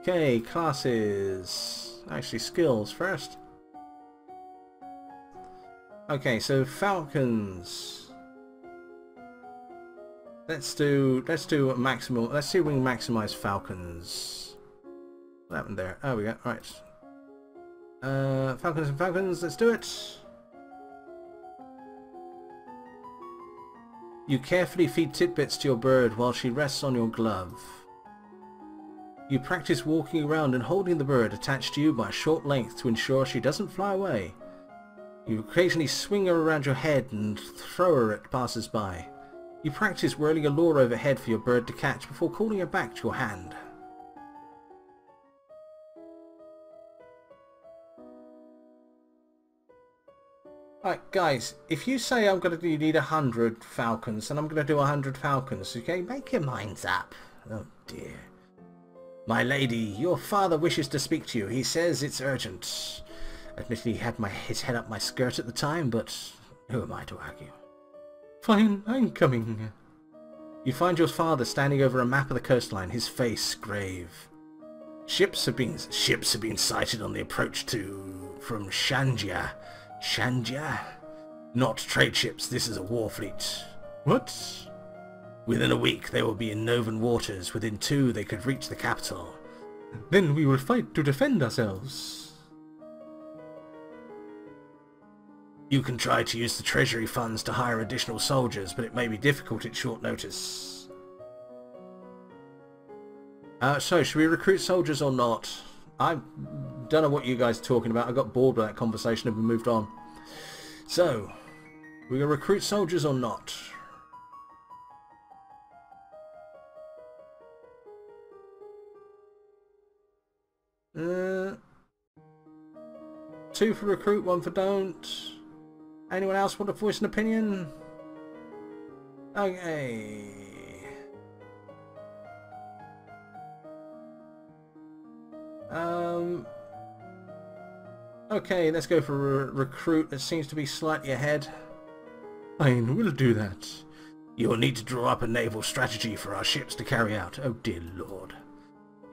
Okay, classes. Actually, skills first. Okay, so falcons. Let's do let's do maximum. Let's see if we can maximize falcons. What happened there? Oh, we go. right. Uh, falcons and falcons. Let's do it. You carefully feed tidbits to your bird while she rests on your glove. You practice walking around and holding the bird attached to you by a short length to ensure she doesn't fly away. You occasionally swing her around your head and throw her at passers-by. You practice whirling a lure overhead for your bird to catch before calling her back to your hand. Right, guys, if you say I'm going to need a hundred falcons, and I'm going to do a hundred falcons, okay? Make your minds up. Oh dear. My lady, your father wishes to speak to you. He says it's urgent. Admittedly, he had my, his head up my skirt at the time, but who am I to argue? Fine, I'm coming. You find your father standing over a map of the coastline, his face grave. Ships have been ships have been sighted on the approach to from Shanjia. Shanjia? Not trade ships, this is a war fleet. What? Within a week they will be in Novan waters. Within two they could reach the capital. Then we will fight to defend ourselves. You can try to use the treasury funds to hire additional soldiers, but it may be difficult at short notice. Uh, so, should we recruit soldiers or not? I don't know what you guys are talking about. I got bored with that conversation and we moved on. So, we going to recruit soldiers or not? Two for recruit, one for don't. Anyone else want to voice an opinion? Okay. Um. Okay, let's go for recruit that seems to be slightly ahead. Fine, we'll do that. You'll need to draw up a naval strategy for our ships to carry out. Oh dear lord.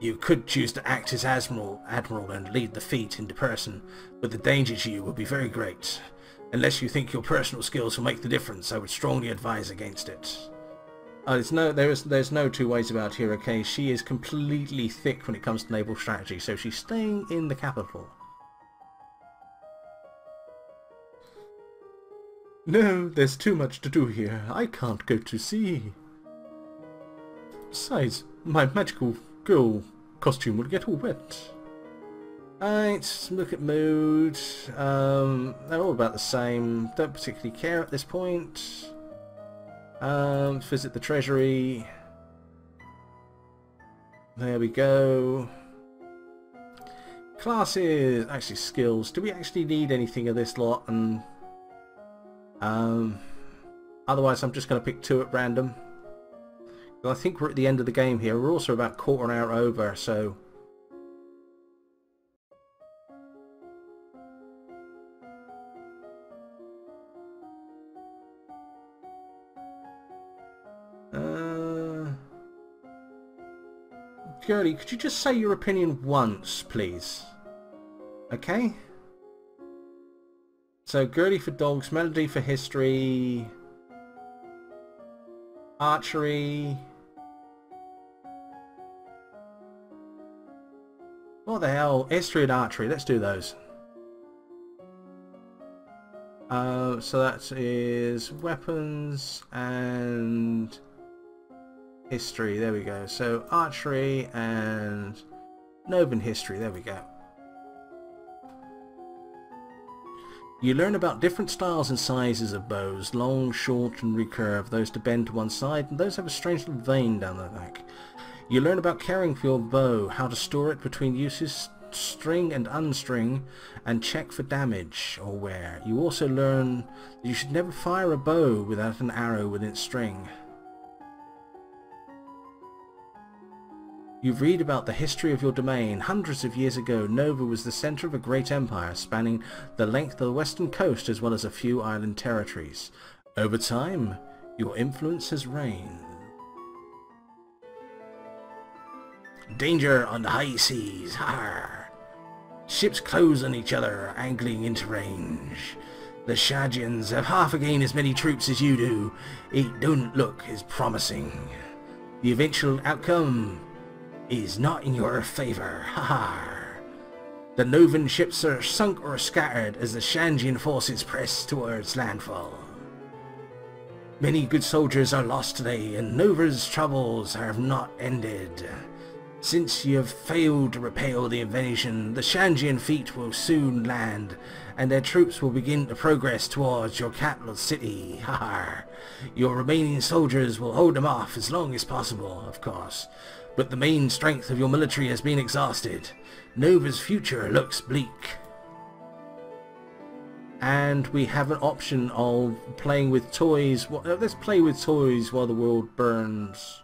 You could choose to act as Admiral, Admiral and lead the fleet into person, but the danger to you would be very great. Unless you think your personal skills will make the difference, I would strongly advise against it. Uh, there's no, there is, there's no two ways about here, okay? She is completely thick when it comes to naval strategy, so she's staying in the capital. No, there's too much to do here. I can't go to sea. Besides, my magical girl costume would get all wet. Alright, look at mood. Um, they're all about the same. Don't particularly care at this point. Um, visit the treasury. There we go. Classes, actually skills. Do we actually need anything of this lot? And um, otherwise, I'm just going to pick two at random. I think we're at the end of the game here. We're also about quarter an hour over, so uh, Girly, could you just say your opinion once, please? Okay? So, Girly for dogs, Melody for history, archery. What the hell? History and archery, let's do those. Uh, so that is weapons and history, there we go. So archery and Novan history, there we go. You learn about different styles and sizes of bows, long, short and recurve, those to bend to one side and those have a strange little vein down the back. You learn about caring for your bow, how to store it between uses, string and unstring, and check for damage or wear. You also learn that you should never fire a bow without an arrow within its string. You read about the history of your domain. Hundreds of years ago, Nova was the center of a great empire spanning the length of the western coast as well as a few island territories. Over time, your influence has reigned. Danger on the high seas. Har. Ships close on each other, angling into range. The Shanjians have half again as many troops as you do. It don't look as promising. The eventual outcome is not in your favour. Ha ha. The Novan ships are sunk or scattered as the Shanjian forces press towards landfall. Many good soldiers are lost today, and Nova's troubles have not ended. Since you have failed to repel the invasion, the Shanjian fleet will soon land, and their troops will begin to progress towards your capital city. Your remaining soldiers will hold them off as long as possible, of course, but the main strength of your military has been exhausted. Nova's future looks bleak. And we have an option of playing with toys. Uh, let's play with toys while the world burns.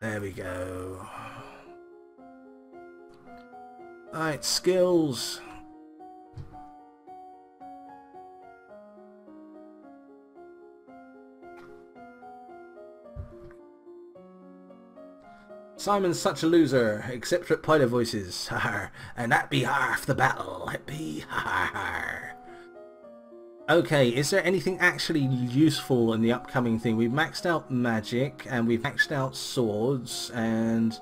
There we go. Alright, skills. Simon's such a loser, except for pilot voices. and that be half the battle. It be ha Okay, is there anything actually useful in the upcoming thing? We've maxed out magic, and we've maxed out swords, and...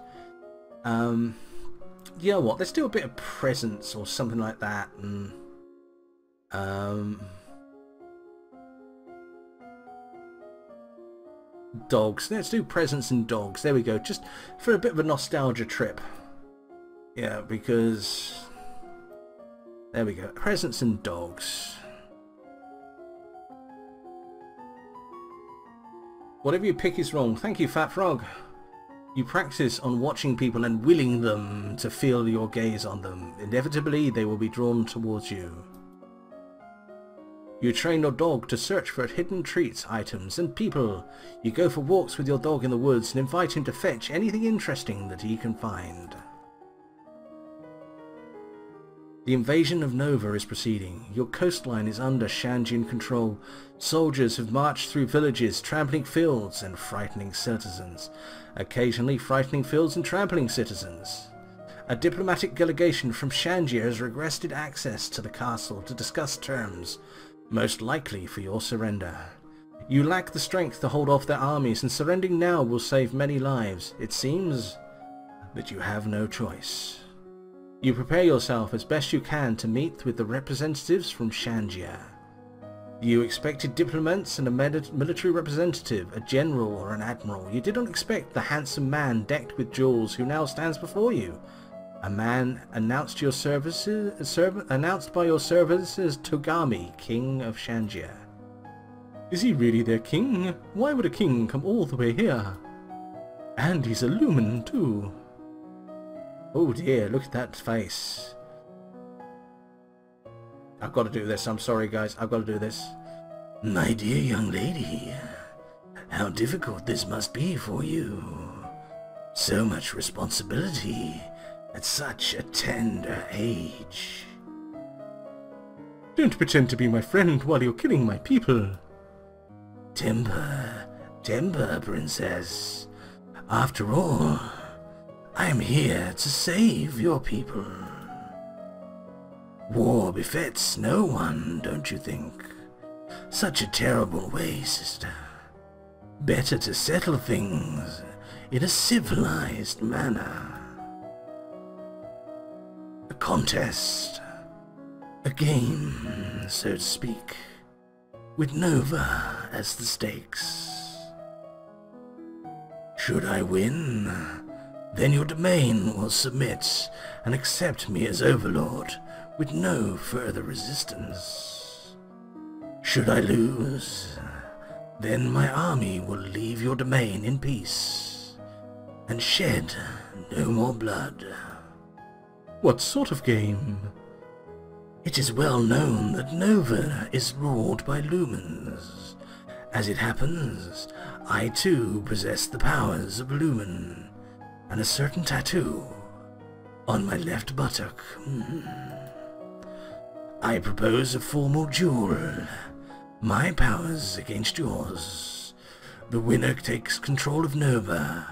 Um you know what? Let's do a bit of presence or something like that. And, um, dogs. Let's do presence and dogs. There we go. Just for a bit of a nostalgia trip. Yeah, because... There we go. Presence and dogs. Whatever you pick is wrong. Thank you, Fat Frog. You practice on watching people and willing them to feel your gaze on them. Inevitably, they will be drawn towards you. You train your dog to search for hidden treats, items, and people. You go for walks with your dog in the woods and invite him to fetch anything interesting that he can find. The invasion of Nova is proceeding. Your coastline is under Shanjian control. Soldiers have marched through villages, trampling fields and frightening citizens. Occasionally frightening fields and trampling citizens. A diplomatic delegation from Shanjia has requested access to the castle to discuss terms, most likely for your surrender. You lack the strength to hold off their armies and surrendering now will save many lives. It seems that you have no choice. You prepare yourself as best you can to meet with the representatives from Shanjia. You expected diplomats and a military representative, a general or an admiral. You did not expect the handsome man decked with jewels who now stands before you. A man announced your services, serv announced by your services as Togami, king of Shanjia. Is he really their king? Why would a king come all the way here? And he's a lumen too. Oh dear, look at that face. I've got to do this. I'm sorry, guys. I've got to do this. My dear young lady, how difficult this must be for you. So much responsibility at such a tender age. Don't pretend to be my friend while you're killing my people. Temper, temper, princess. After all, I'm here to save your people. War befits no one, don't you think? Such a terrible way, sister. Better to settle things in a civilized manner. A contest. A game, so to speak. With Nova as the stakes. Should I win, then your domain will submit and accept me as overlord with no further resistance. Should I lose, then my army will leave your domain in peace and shed no more blood. What sort of game? It is well known that Nova is ruled by lumens. As it happens, I too possess the powers of Lumen and a certain tattoo on my left buttock. Hmm. I propose a formal duel. My powers against yours. The winner takes control of Nova.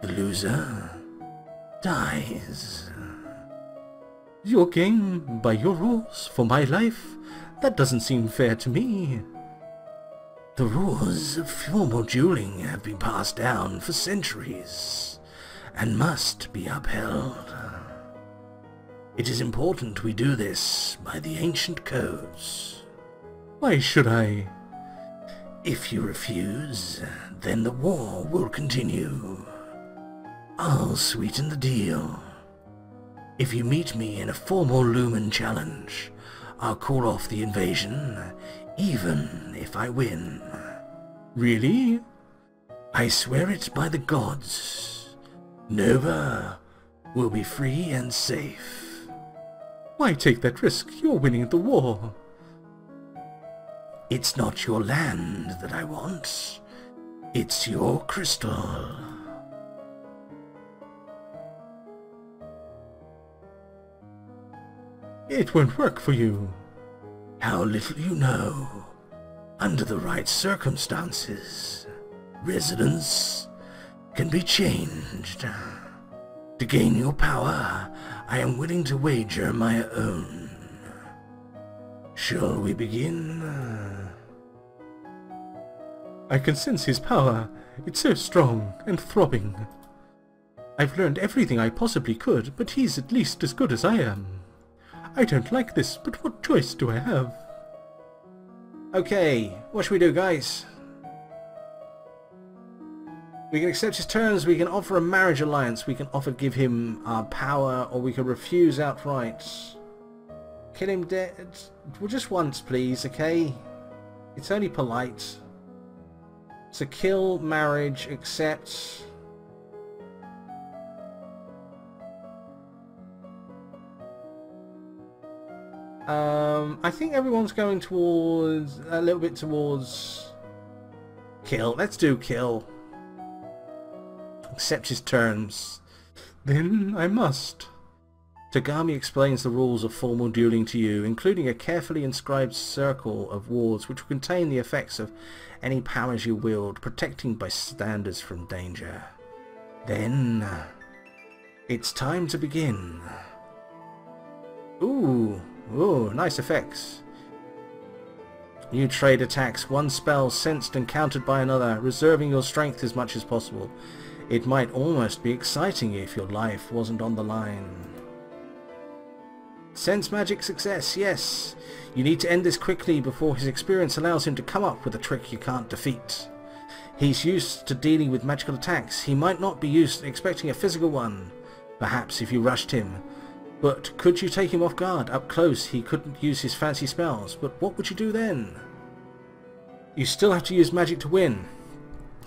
The loser dies. Your game by your rules for my life? That doesn't seem fair to me. The rules of formal dueling have been passed down for centuries and must be upheld. It is important we do this by the ancient codes. Why should I? If you refuse, then the war will continue. I'll sweeten the deal. If you meet me in a formal Lumen challenge, I'll call off the invasion, even if I win. Really? I swear it by the gods. Nova will be free and safe. Why take that risk? You're winning the war. It's not your land that I want. It's your crystal. It won't work for you. How little you know. Under the right circumstances, residence can be changed. To gain your power, I am willing to wager my own. Shall we begin? I can sense his power. It's so strong and throbbing. I've learned everything I possibly could, but he's at least as good as I am. I don't like this, but what choice do I have? Okay, what should we do, guys? We can accept his terms, we can offer a marriage alliance, we can offer give him our power, or we can refuse outright. Kill him dead. Well, just once, please, okay? It's only polite. So kill, marriage, accept... Um, I think everyone's going towards a little bit towards kill. Let's do kill. Accept his terms. Then I must. Tagami explains the rules of formal dueling to you, including a carefully inscribed circle of wards which will contain the effects of any powers you wield, protecting bystanders from danger. Then, uh, it's time to begin. Ooh, Ooh, nice effects. You trade attacks, one spell sensed and countered by another, reserving your strength as much as possible. It might almost be exciting if your life wasn't on the line. Sense magic success, yes. You need to end this quickly before his experience allows him to come up with a trick you can't defeat. He's used to dealing with magical attacks. He might not be used to expecting a physical one. Perhaps if you rushed him, but could you take him off guard? Up close he couldn't use his fancy spells, but what would you do then? You still have to use magic to win.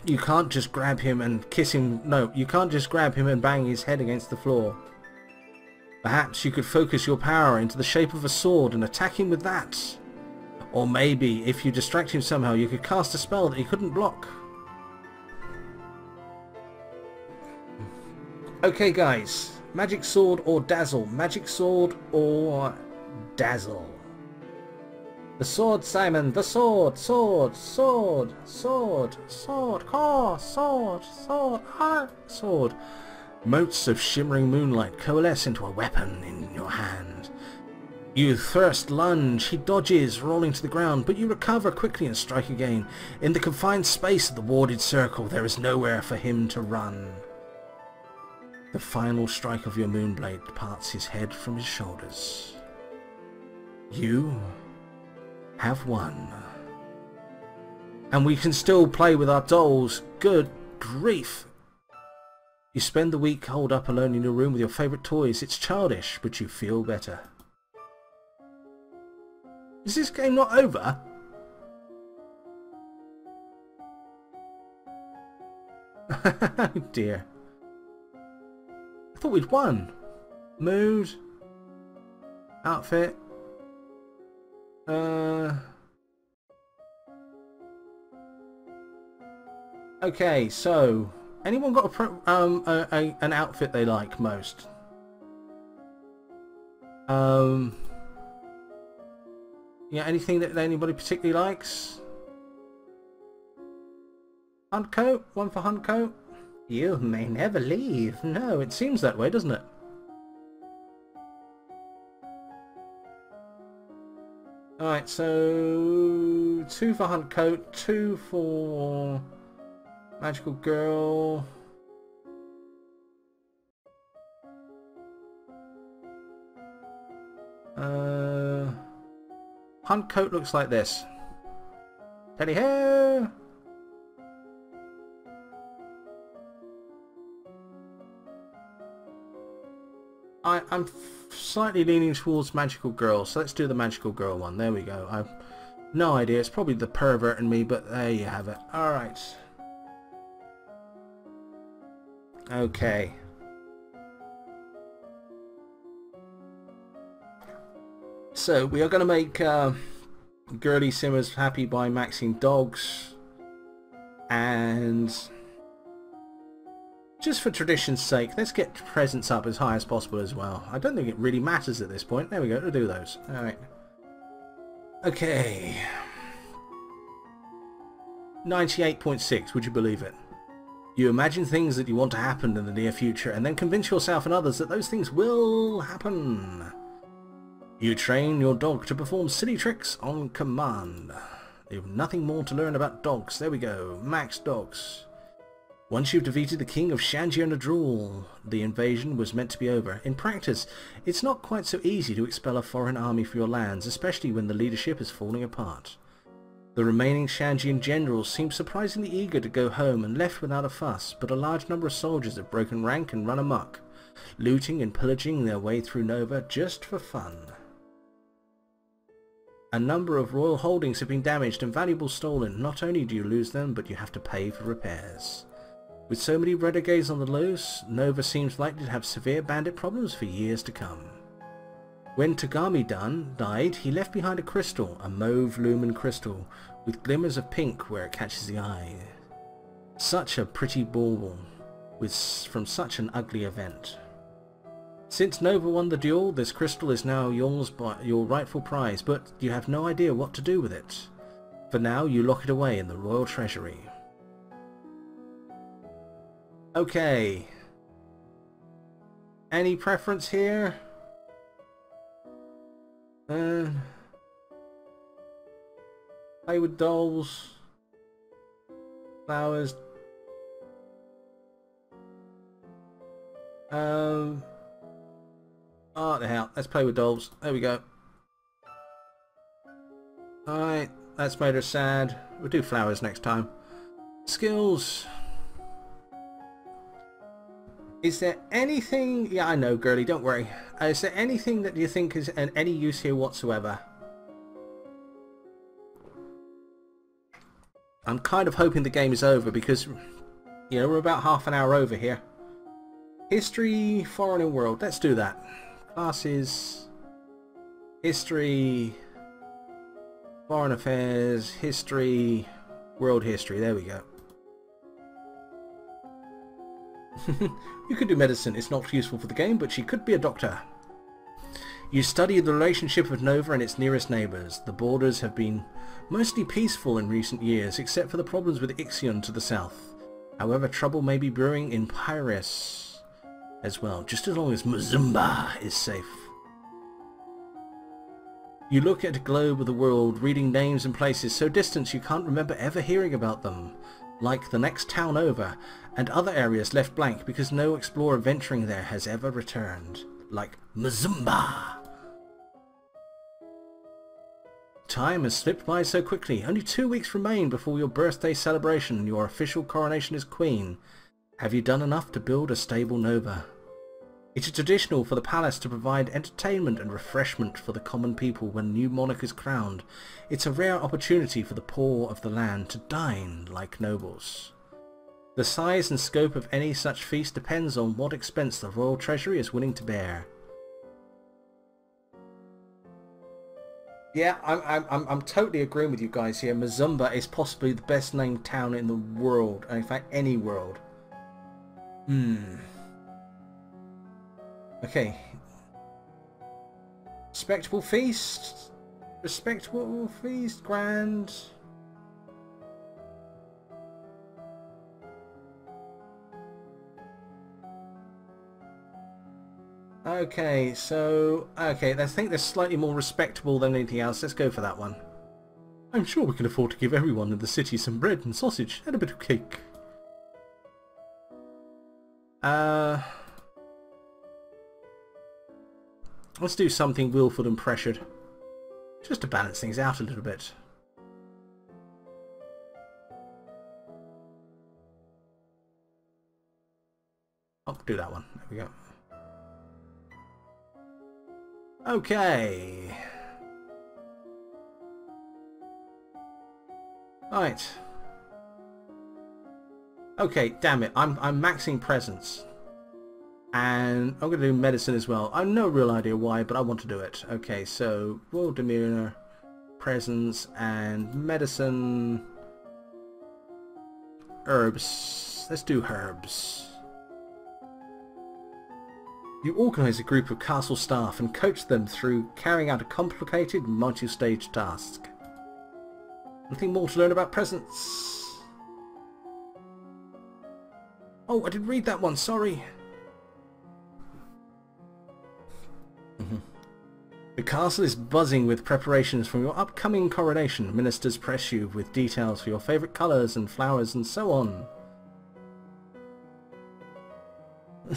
You can't just grab him and kiss him. No, you can't just grab him and bang his head against the floor. Perhaps you could focus your power into the shape of a sword and attack him with that. Or maybe, if you distract him somehow, you could cast a spell that he couldn't block. Okay guys, Magic Sword or Dazzle? Magic Sword or Dazzle? The sword, Simon! The sword! Sword! Sword! Sword! Sword! Car! Sword! Sword! Ah! Sword! Motes of shimmering moonlight coalesce into a weapon in your hand. You thrust, lunge, he dodges, rolling to the ground, but you recover quickly and strike again. In the confined space of the warded circle, there is nowhere for him to run. The final strike of your moonblade parts his head from his shoulders. You have won. And we can still play with our dolls. Good grief. You spend the week holed up alone in your room with your favourite toys. It's childish, but you feel better. Is this game not over? oh dear I thought we'd won. Mood. Outfit. Uh... Okay, so anyone got a um a, a, an outfit they like most? Um. Yeah, anything that anybody particularly likes? Hunt coat, one for hunt coat. You may never leave. No, it seems that way, doesn't it? Alright, so two for Hunt Coat, two for Magical Girl. Uh, Hunt Coat looks like this. Teddy ho! I'm slightly leaning towards Magical Girl, so let's do the Magical Girl one. There we go. I've no idea. It's probably the pervert in me, but there you have it. Alright. Okay. So, we are going to make uh, Girly Simmers happy by maxing dogs. And just for tradition's sake, let's get presence up as high as possible as well. I don't think it really matters at this point. There we go, we'll do those. Alright. Okay. 98.6, would you believe it? You imagine things that you want to happen in the near future and then convince yourself and others that those things will happen. You train your dog to perform silly tricks on command. You have nothing more to learn about dogs. There we go. Max dogs. Once you've defeated the king of Shanji and Adrul, the invasion was meant to be over. In practice, it's not quite so easy to expel a foreign army from your lands, especially when the leadership is falling apart. The remaining Shanjian generals seem surprisingly eager to go home and left without a fuss, but a large number of soldiers have broken rank and run amok, looting and pillaging their way through Nova just for fun. A number of royal holdings have been damaged and valuables stolen. Not only do you lose them, but you have to pay for repairs. With so many renegades on the loose, Nova seems likely to have severe bandit problems for years to come. When Tagami Dan died, he left behind a crystal, a mauve lumen crystal, with glimmers of pink where it catches the eye. Such a pretty bauble, with, from such an ugly event. Since Nova won the duel, this crystal is now yours by your rightful prize, but you have no idea what to do with it. For now, you lock it away in the royal treasury. Okay. Any preference here? Uh, play with dolls. Flowers. Um. Oh, the hell. Let's play with dolls. There we go. Alright, that's made her sad. We'll do flowers next time. Skills. Is there anything... Yeah, I know, girly, don't worry. Uh, is there anything that you think is an, any use here whatsoever? I'm kind of hoping the game is over because, you know, we're about half an hour over here. History, foreign and world. Let's do that. Classes, history, foreign affairs, history, world history. There we go. you could do medicine. It's not useful for the game, but she could be a doctor. You study the relationship of Nova and its nearest neighbours. The borders have been mostly peaceful in recent years, except for the problems with Ixion to the south. However, trouble may be brewing in Pyrrhus as well, just as long as Muzumba is safe. You look at a globe of the world, reading names and places so distant you can't remember ever hearing about them like the next town over, and other areas left blank because no explorer venturing there has ever returned, like Mazumba. Time has slipped by so quickly. Only two weeks remain before your birthday celebration and your official coronation as queen. Have you done enough to build a stable Nova? It is traditional for the palace to provide entertainment and refreshment for the common people when new monarch is crowned. It's a rare opportunity for the poor of the land to dine like nobles. The size and scope of any such feast depends on what expense the royal treasury is willing to bear. Yeah, I'm, I'm, I'm, I'm totally agreeing with you guys here. Mazumba is possibly the best named town in the world, and in fact any world. Hmm. Okay. Respectable feast. Respectable feast. Grand. Okay, so... Okay, I think they're slightly more respectable than anything else. Let's go for that one. I'm sure we can afford to give everyone in the city some bread and sausage and a bit of cake. Uh... Let's do something willful and pressured. Just to balance things out a little bit. I'll do that one. There we go. Okay. Right. Okay, damn it. I'm I'm maxing presence. And I'm going to do medicine as well. I have no real idea why, but I want to do it. Okay, so Royal Demeanor, Presence, and Medicine, Herbs. Let's do Herbs. You organise a group of castle staff and coach them through carrying out a complicated multi-stage task. Nothing more to learn about Presence. Oh, I did read that one, sorry. Mm-hmm. The castle is buzzing with preparations for your upcoming coronation. Ministers press you with details for your favourite colours and flowers and so on.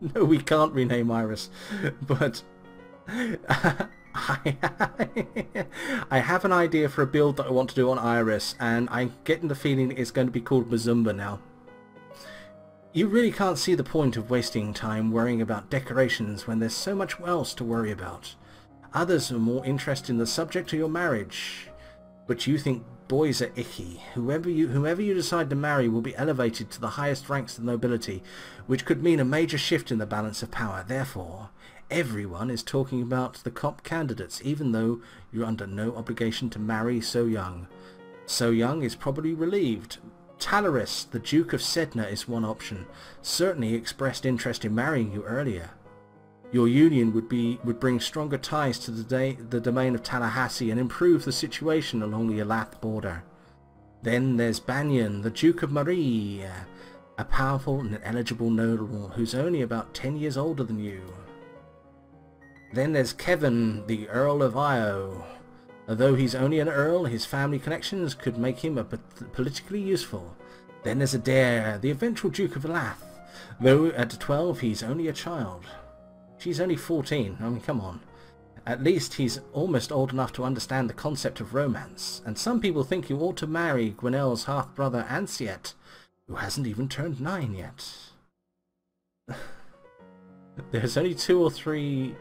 no, we can't rename Iris, but I, I have an idea for a build that I want to do on Iris, and I'm getting the feeling it's going to be called Mazumba now. You really can't see the point of wasting time worrying about decorations when there's so much else to worry about. Others are more interested in the subject of your marriage. But you think boys are icky. Whoever you, whoever you decide to marry will be elevated to the highest ranks of nobility, which could mean a major shift in the balance of power. Therefore, everyone is talking about the COP candidates, even though you're under no obligation to marry so young. So young is probably relieved. Talaris, the Duke of Sedna, is one option. Certainly expressed interest in marrying you earlier. Your union would be would bring stronger ties to the, day, the domain of Tallahassee and improve the situation along the Elath border. Then there's Banyan, the Duke of Marie, a powerful and eligible noble who's only about 10 years older than you. Then there's Kevin, the Earl of Io. Although he's only an earl, his family connections could make him a politically useful. Then there's Adair, the eventual Duke of Elath. Though at 12 he's only a child. She's only 14. I mean, come on. At least he's almost old enough to understand the concept of romance, and some people think you ought to marry Gwenelle's half-brother Ansiet, who hasn't even turned nine yet. There's only two or three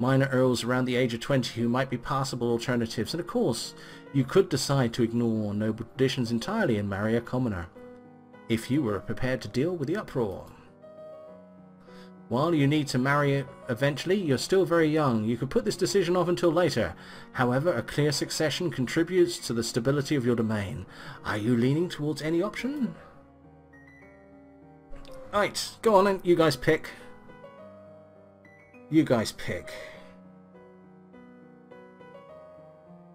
minor earls around the age of 20 who might be passable alternatives, and of course, you could decide to ignore noble traditions entirely and marry a commoner, if you were prepared to deal with the uproar. While you need to marry it eventually, you're still very young. You could put this decision off until later. However, a clear succession contributes to the stability of your domain. Are you leaning towards any option? Right, go on and you guys pick. You guys pick.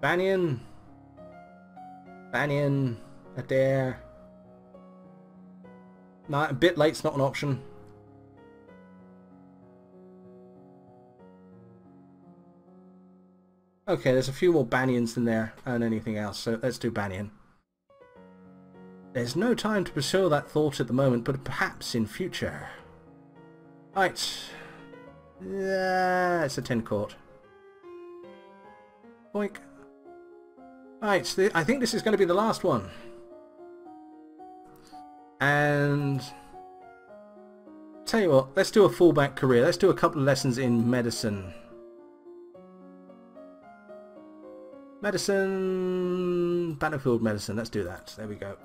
Banyan. Banyan. Adair. Nah, a bit late's not an option. Okay, there's a few more Banyans in there than anything else, so let's do Banyan. There's no time to pursue that thought at the moment, but perhaps in future. Right. Yeah, it's a 10 court. Boink. Right, I think this is going to be the last one. And... Tell you what, let's do a fallback career. Let's do a couple of lessons in medicine. Medicine... Battlefield medicine. Let's do that. There we go.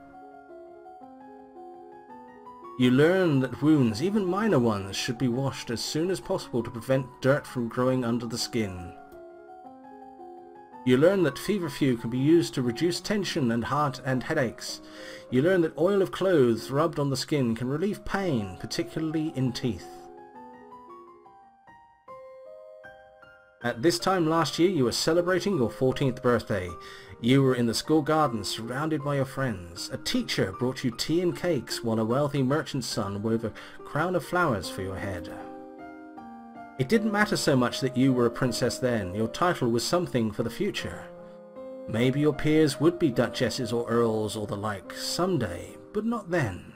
You learn that wounds, even minor ones, should be washed as soon as possible to prevent dirt from growing under the skin. You learn that feverfew can be used to reduce tension and heart and headaches. You learn that oil of clothes rubbed on the skin can relieve pain, particularly in teeth. At this time last year you were celebrating your 14th birthday. You were in the school garden surrounded by your friends. A teacher brought you tea and cakes while a wealthy merchant's son wove a crown of flowers for your head. It didn't matter so much that you were a princess then, your title was something for the future. Maybe your peers would be duchesses or earls or the like someday, but not then.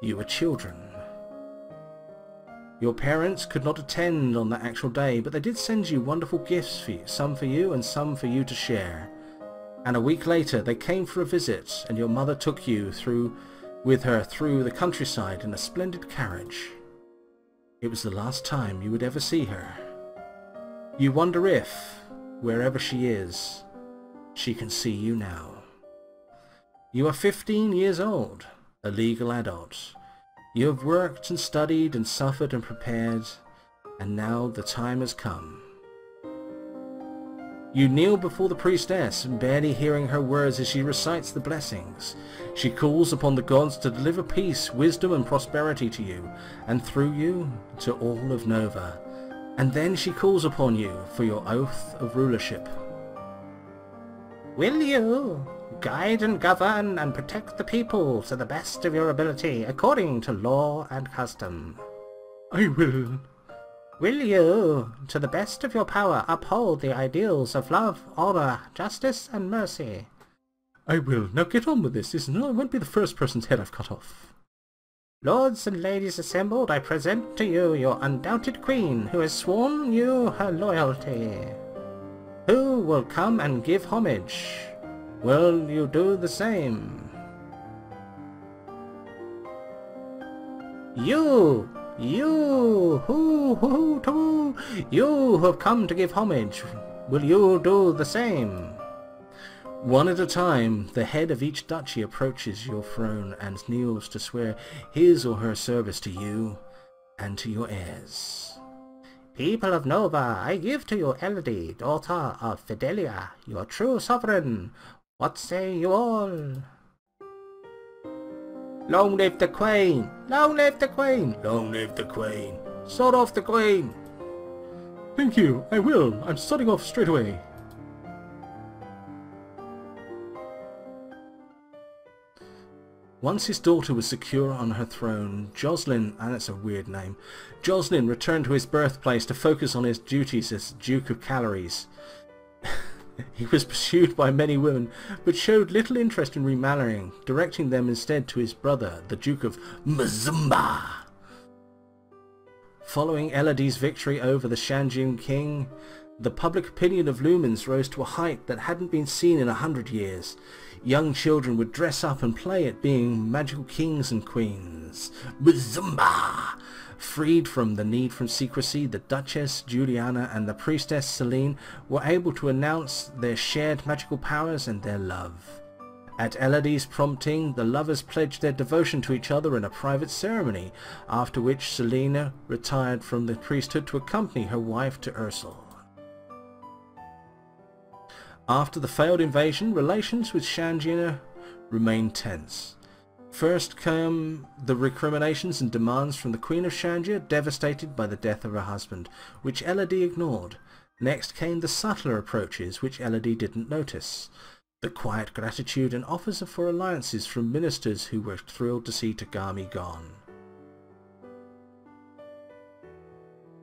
You were children. Your parents could not attend on that actual day, but they did send you wonderful gifts for you, some for you and some for you to share. And a week later they came for a visit, and your mother took you through with her through the countryside in a splendid carriage. It was the last time you would ever see her. You wonder if, wherever she is, she can see you now. You are 15 years old, a legal adult. You have worked and studied and suffered and prepared, and now the time has come. You kneel before the priestess, barely hearing her words as she recites the blessings. She calls upon the gods to deliver peace, wisdom and prosperity to you, and through you, to all of Nova. And then she calls upon you for your oath of rulership. Will you guide and govern and protect the people to the best of your ability, according to law and custom? I will. Will you, to the best of your power, uphold the ideals of love, honor, justice, and mercy? I will. Now get on with this. This no, I won't be the first person's head I've cut off. Lords and ladies assembled, I present to you your undoubted queen, who has sworn you her loyalty. Who will come and give homage? Will you do the same? You, you, who, who, who, you who have come to give homage, will you do the same? One at a time, the head of each duchy approaches your throne and kneels to swear his or her service to you and to your heirs. People of Nova, I give to you Elodie, daughter of Fidelia, your true sovereign. What say you all? Long live the Queen! Long live the Queen! Long live the Queen! Sod off the Queen! Thank you, I will. I'm starting off straight away. Once his daughter was secure on her throne, Jocelyn, and that's a weird name, Jocelyn returned to his birthplace to focus on his duties as Duke of Caloris. He was pursued by many women, but showed little interest in remarrying, directing them instead to his brother, the Duke of Mazumba. Following Elodie's victory over the Shanjian king, the public opinion of Lumens rose to a height that hadn't been seen in a hundred years. Young children would dress up and play at being magical kings and queens. Mazumba! Freed from the need for secrecy, the Duchess Juliana and the Priestess Celine were able to announce their shared magical powers and their love. At Elodie's prompting, the lovers pledged their devotion to each other in a private ceremony, after which Selina retired from the priesthood to accompany her wife to Ursel. After the failed invasion, relations with Shangina remained tense. First came the recriminations and demands from the Queen of Shangia, devastated by the death of her husband, which Elodie ignored. Next came the subtler approaches, which Elodie didn't notice. The quiet gratitude and offers of for alliances from ministers who were thrilled to see Tagami gone.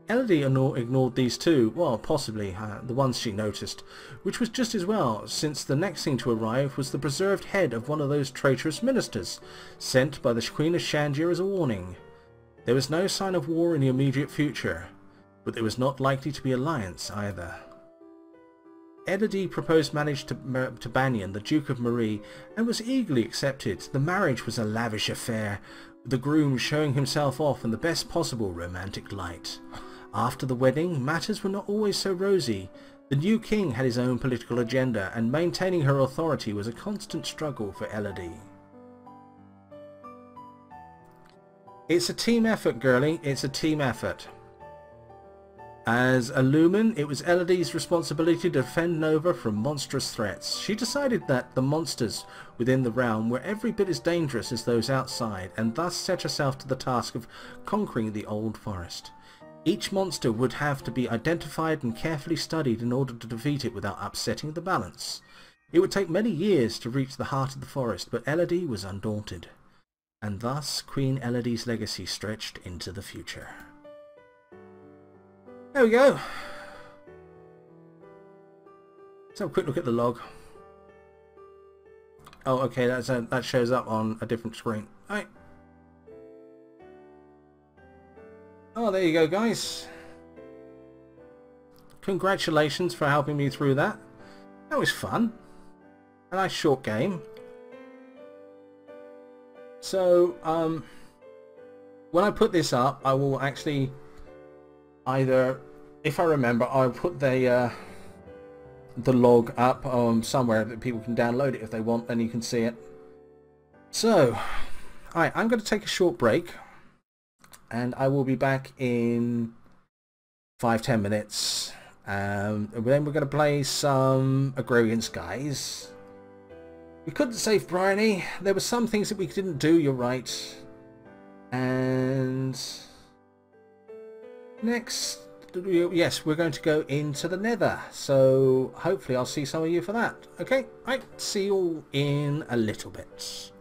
Elodie ignored these two, well, possibly uh, the ones she noticed, which was just as well, since the next thing to arrive was the preserved head of one of those traitorous ministers, sent by the Queen of Shandia as a warning. There was no sign of war in the immediate future, but there was not likely to be alliance either. Elodie proposed marriage to, to Banyan, the Duke of Marie, and was eagerly accepted. The marriage was a lavish affair, the groom showing himself off in the best possible romantic light. After the wedding, matters were not always so rosy. The new king had his own political agenda, and maintaining her authority was a constant struggle for Elodie. It's a team effort, girlie. It's a team effort. As a Lumen, it was Elodie's responsibility to defend Nova from monstrous threats. She decided that the monsters within the realm were every bit as dangerous as those outside, and thus set herself to the task of conquering the Old Forest. Each monster would have to be identified and carefully studied in order to defeat it without upsetting the balance. It would take many years to reach the heart of the forest, but Elodie was undaunted. And thus Queen Elodie's legacy stretched into the future. There we go. Let's have a quick look at the log. Oh, okay, that's a, that shows up on a different screen. Right. Oh, there you go, guys. Congratulations for helping me through that. That was fun. A nice short game. So, um, when I put this up, I will actually either, if I remember, I'll put the uh, the log up um, somewhere that people can download it if they want, and you can see it. So, alright, I'm going to take a short break, and I will be back in five ten minutes. Um, and then we're going to play some Agrarian Skies. We couldn't save Briony. There were some things that we didn't do, you're right. And... Next... Yes, we're going to go into the nether. So hopefully I'll see some of you for that. Okay, I right, see you all in a little bit.